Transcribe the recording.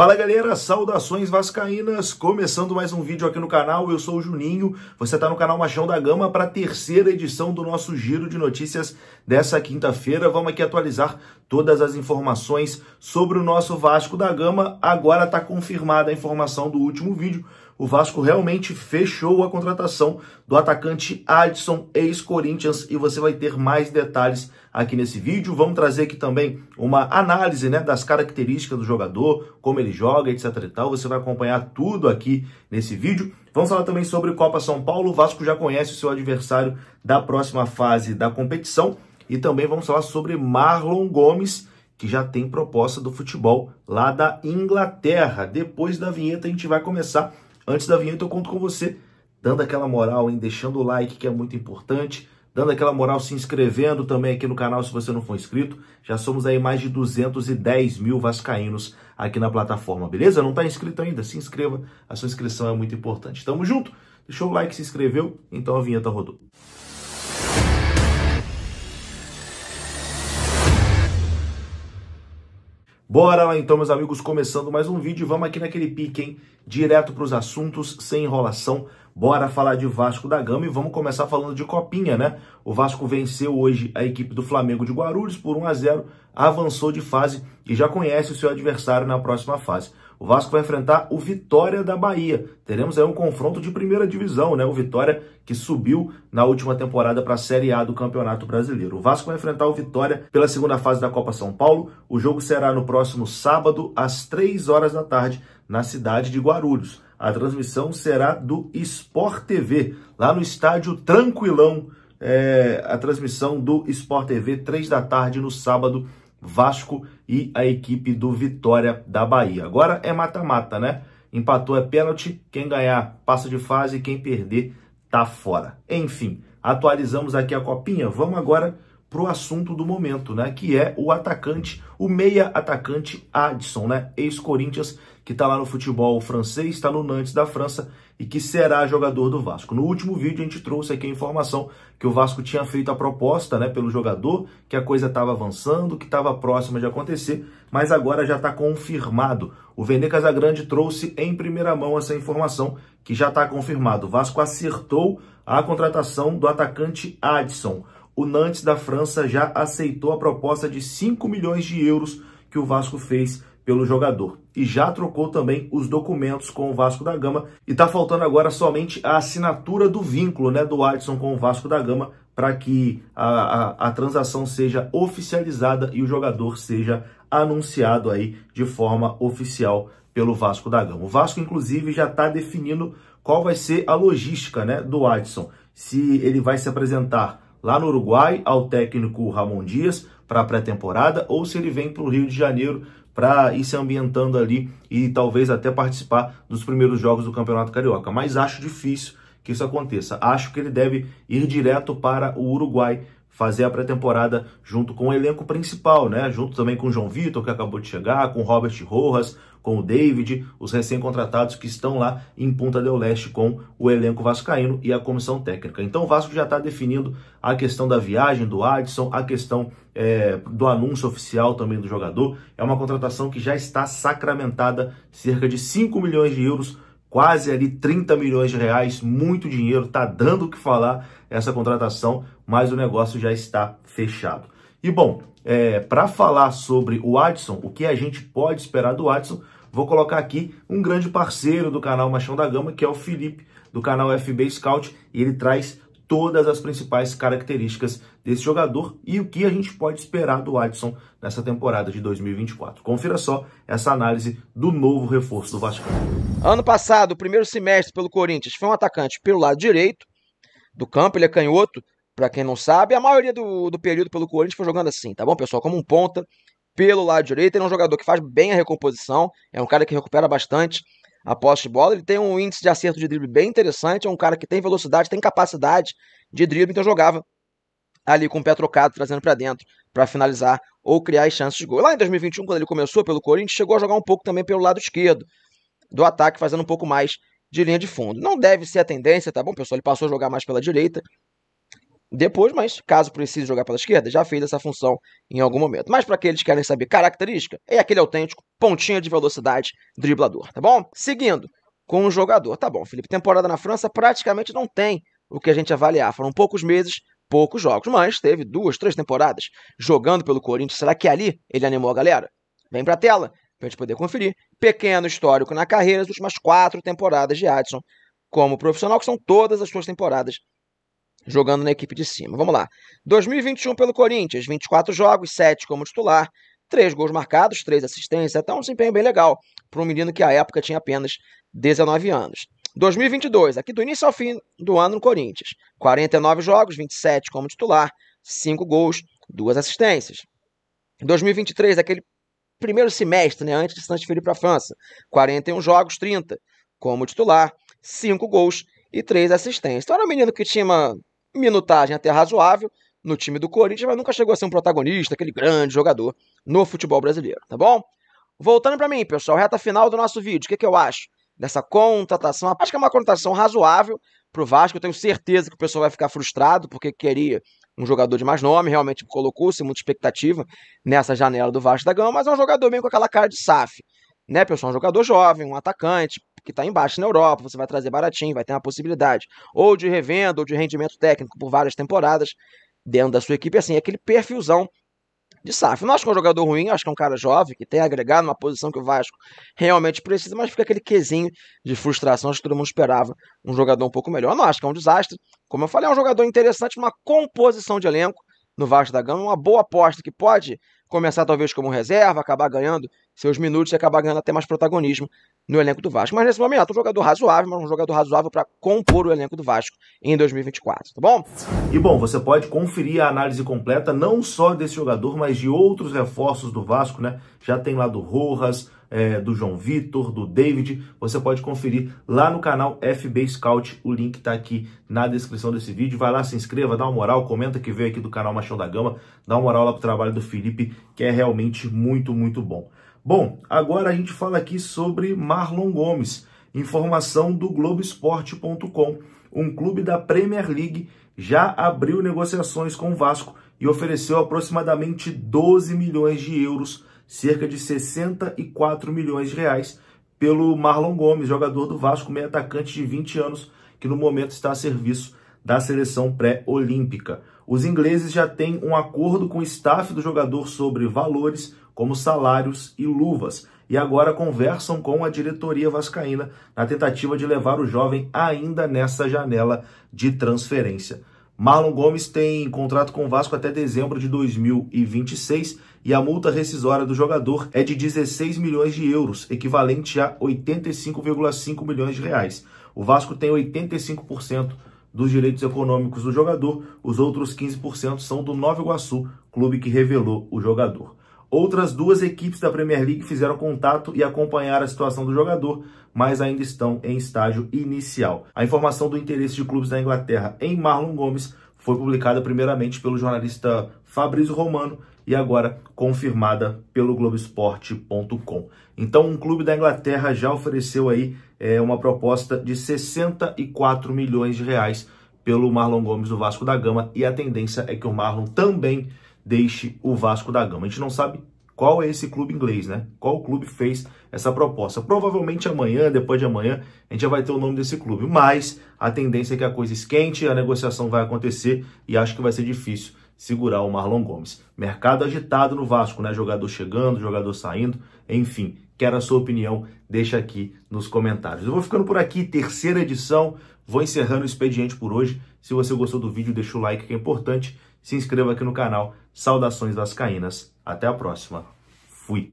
Fala galera, saudações vascaínas, começando mais um vídeo aqui no canal, eu sou o Juninho, você está no canal Machão da Gama para a terceira edição do nosso giro de notícias dessa quinta-feira, vamos aqui atualizar todas as informações sobre o nosso Vasco da Gama, agora está confirmada a informação do último vídeo, o Vasco realmente fechou a contratação do atacante Adson, ex-Corinthians, e você vai ter mais detalhes aqui nesse vídeo. Vamos trazer aqui também uma análise né, das características do jogador, como ele joga, etc e tal. Você vai acompanhar tudo aqui nesse vídeo. Vamos falar também sobre Copa São Paulo. O Vasco já conhece o seu adversário da próxima fase da competição. E também vamos falar sobre Marlon Gomes, que já tem proposta do futebol lá da Inglaterra. Depois da vinheta a gente vai começar Antes da vinheta, eu conto com você, dando aquela moral, hein? deixando o like, que é muito importante, dando aquela moral, se inscrevendo também aqui no canal se você não for inscrito. Já somos aí mais de 210 mil vascaínos aqui na plataforma, beleza? Não está inscrito ainda? Se inscreva, a sua inscrição é muito importante. Tamo junto? Deixou o like, se inscreveu? Então a vinheta rodou. Bora lá então, meus amigos, começando mais um vídeo. Vamos aqui naquele pique, hein? Direto para os assuntos, sem enrolação. Bora falar de Vasco da Gama e vamos começar falando de Copinha, né? O Vasco venceu hoje a equipe do Flamengo de Guarulhos por 1 a 0, avançou de fase e já conhece o seu adversário na próxima fase. O Vasco vai enfrentar o Vitória da Bahia. Teremos aí um confronto de primeira divisão, né? O Vitória que subiu na última temporada para a Série A do Campeonato Brasileiro. O Vasco vai enfrentar o Vitória pela segunda fase da Copa São Paulo. O jogo será no próximo sábado, às 3 horas da tarde, na cidade de Guarulhos. A transmissão será do Sport TV, lá no estádio Tranquilão. É, a transmissão do Sport TV, 3 da tarde no sábado, Vasco e a equipe do Vitória da Bahia. Agora é mata-mata, né? Empatou é pênalti, quem ganhar passa de fase, quem perder tá fora. Enfim, atualizamos aqui a copinha. Vamos agora pro assunto do momento, né? Que é o atacante, o meia atacante Adson, né? Ex-Corinthians, que tá lá no futebol francês, está no Nantes da França e que será jogador do Vasco. No último vídeo a gente trouxe aqui a informação que o Vasco tinha feito a proposta né, pelo jogador, que a coisa estava avançando, que estava próxima de acontecer, mas agora já está confirmado. O Vene Casagrande trouxe em primeira mão essa informação que já está confirmado. O Vasco acertou a contratação do atacante Adson. O Nantes da França já aceitou a proposta de 5 milhões de euros que o Vasco fez pelo jogador. E já trocou também os documentos com o Vasco da Gama. E está faltando agora somente a assinatura do vínculo né, do Adson com o Vasco da Gama para que a, a, a transação seja oficializada e o jogador seja anunciado aí de forma oficial pelo Vasco da Gama. O Vasco, inclusive, já está definindo qual vai ser a logística né, do Adson. Se ele vai se apresentar lá no Uruguai ao técnico Ramon Dias para a pré-temporada ou se ele vem para o Rio de Janeiro para ir se ambientando ali e talvez até participar dos primeiros jogos do Campeonato Carioca. Mas acho difícil que isso aconteça. Acho que ele deve ir direto para o Uruguai fazer a pré-temporada junto com o elenco principal, né? Junto também com o João Vitor, que acabou de chegar, com o Robert Rojas, com o David, os recém-contratados que estão lá em Punta del Leste com o elenco vascaíno e a comissão técnica. Então o Vasco já está definindo a questão da viagem do Adson, a questão é, do anúncio oficial também do jogador. É uma contratação que já está sacramentada, cerca de 5 milhões de euros quase ali 30 milhões de reais, muito dinheiro, tá dando o que falar essa contratação, mas o negócio já está fechado. E bom, é, para falar sobre o Adson, o que a gente pode esperar do Adson, vou colocar aqui um grande parceiro do canal Machão da Gama, que é o Felipe, do canal FB Scout, e ele traz todas as principais características desse jogador e o que a gente pode esperar do Adson nessa temporada de 2024. Confira só essa análise do novo reforço do Vasco. Ano passado, o primeiro semestre pelo Corinthians foi um atacante pelo lado direito do campo, ele é canhoto, para quem não sabe, a maioria do, do período pelo Corinthians foi jogando assim, tá bom, pessoal? Como um ponta pelo lado direito, ele é um jogador que faz bem a recomposição, é um cara que recupera bastante, a posse de bola. Ele tem um índice de acerto de drible bem interessante. É um cara que tem velocidade, tem capacidade de drible. Então jogava ali com o pé trocado, trazendo para dentro para finalizar ou criar as chances de gol. Lá em 2021, quando ele começou pelo Corinthians, chegou a jogar um pouco também pelo lado esquerdo do ataque, fazendo um pouco mais de linha de fundo. Não deve ser a tendência, tá bom, pessoal? Ele passou a jogar mais pela direita. Depois, mas caso precise jogar pela esquerda, já fez essa função em algum momento. Mas para aqueles que querem saber característica, é aquele autêntico pontinha de velocidade driblador, tá bom? Seguindo com o jogador, tá bom, Felipe, temporada na França praticamente não tem o que a gente avaliar. Foram poucos meses, poucos jogos, mas teve duas, três temporadas jogando pelo Corinthians. Será que ali ele animou a galera? Vem pra tela para a gente poder conferir. Pequeno histórico na carreira, as últimas quatro temporadas de Adson como profissional, que são todas as suas temporadas jogando na equipe de cima. Vamos lá. 2021 pelo Corinthians, 24 jogos, 7 como titular, 3 gols marcados, 3 assistências, até um desempenho bem legal para um menino que à época tinha apenas 19 anos. 2022, aqui do início ao fim do ano no Corinthians, 49 jogos, 27 como titular, 5 gols, 2 assistências. 2023, aquele primeiro semestre, né, antes de se transferir para a França, 41 jogos, 30 como titular, 5 gols e 3 assistências. Então era um menino que tinha uma minutagem até razoável no time do Corinthians, mas nunca chegou a ser um protagonista, aquele grande jogador no futebol brasileiro, tá bom? Voltando para mim, pessoal, reta final do nosso vídeo, o que, que eu acho dessa contratação? Acho que é uma contratação razoável para o Vasco, eu tenho certeza que o pessoal vai ficar frustrado, porque queria um jogador de mais nome, realmente colocou-se muita expectativa nessa janela do Vasco da Gama, mas é um jogador bem com aquela cara de SAF, né, pessoal? Um jogador jovem, um atacante, que está embaixo na Europa, você vai trazer baratinho, vai ter uma possibilidade ou de revenda ou de rendimento técnico por várias temporadas dentro da sua equipe, assim, aquele perfilzão de SAF. Não acho que é um jogador ruim, acho que é um cara jovem, que tem agregado numa posição que o Vasco realmente precisa, mas fica aquele quesinho de frustração, acho que todo mundo esperava um jogador um pouco melhor. não acho que é um desastre. Como eu falei, é um jogador interessante, uma composição de elenco no Vasco da Gama, uma boa aposta que pode começar talvez como reserva, acabar ganhando seus minutos e acabar ganhando até mais protagonismo no elenco do Vasco. Mas nesse momento, um jogador razoável, mas um jogador razoável para compor o elenco do Vasco em 2024, tá bom? E bom, você pode conferir a análise completa não só desse jogador, mas de outros reforços do Vasco, né? Já tem lá do Rojas, é, do João Vitor, do David. Você pode conferir lá no canal FB Scout. O link está aqui na descrição desse vídeo. Vai lá, se inscreva, dá uma moral, comenta que veio aqui do canal Machão da Gama. Dá uma moral lá pro trabalho do Felipe, que é realmente muito, muito bom. Bom, agora a gente fala aqui sobre Marlon Gomes. Informação do Globoesporte.com. Um clube da Premier League já abriu negociações com o Vasco e ofereceu aproximadamente 12 milhões de euros cerca de 64 milhões de reais pelo Marlon Gomes, jogador do Vasco, meio atacante de 20 anos, que no momento está a serviço da seleção pré-olímpica. Os ingleses já têm um acordo com o staff do jogador sobre valores, como salários e luvas, e agora conversam com a diretoria vascaína na tentativa de levar o jovem ainda nessa janela de transferência. Marlon Gomes tem contrato com o Vasco até dezembro de 2026 e a multa rescisória do jogador é de 16 milhões de euros, equivalente a 85,5 milhões de reais. O Vasco tem 85% dos direitos econômicos do jogador, os outros 15% são do Nova Iguaçu, clube que revelou o jogador. Outras duas equipes da Premier League fizeram contato e acompanharam a situação do jogador, mas ainda estão em estágio inicial. A informação do interesse de clubes da Inglaterra em Marlon Gomes foi publicada primeiramente pelo jornalista Fabrício Romano e agora confirmada pelo Globoesporte.com. Então, um clube da Inglaterra já ofereceu aí é, uma proposta de 64 milhões de reais pelo Marlon Gomes do Vasco da Gama e a tendência é que o Marlon também deixe o Vasco da Gama. A gente não sabe qual é esse clube inglês, né? Qual clube fez essa proposta? Provavelmente amanhã, depois de amanhã, a gente já vai ter o nome desse clube. Mas a tendência é que a coisa esquente, a negociação vai acontecer e acho que vai ser difícil segurar o Marlon Gomes. Mercado agitado no Vasco, né? Jogador chegando, jogador saindo, enfim. Quero a sua opinião, deixa aqui nos comentários. Eu vou ficando por aqui, terceira edição. Vou encerrando o expediente por hoje. Se você gostou do vídeo, deixa o like que é importante se inscreva aqui no canal. Saudações vascaínas. Até a próxima. Fui.